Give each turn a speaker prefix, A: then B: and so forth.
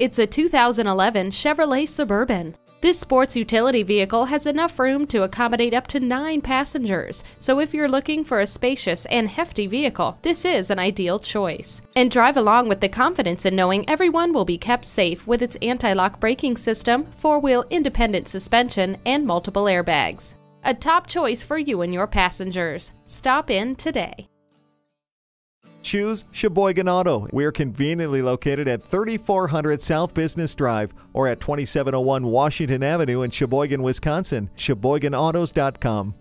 A: It's a 2011 Chevrolet Suburban. This sports utility vehicle has enough room to accommodate up to nine passengers, so if you're looking for a spacious and hefty vehicle, this is an ideal choice. And drive along with the confidence in knowing everyone will be kept safe with its anti-lock braking system, four-wheel independent suspension, and multiple airbags. A top choice for you and your passengers. Stop in today.
B: Choose Sheboygan Auto. We're conveniently located at 3400 South Business Drive or at 2701 Washington Avenue in Sheboygan, Wisconsin. SheboyganAutos.com.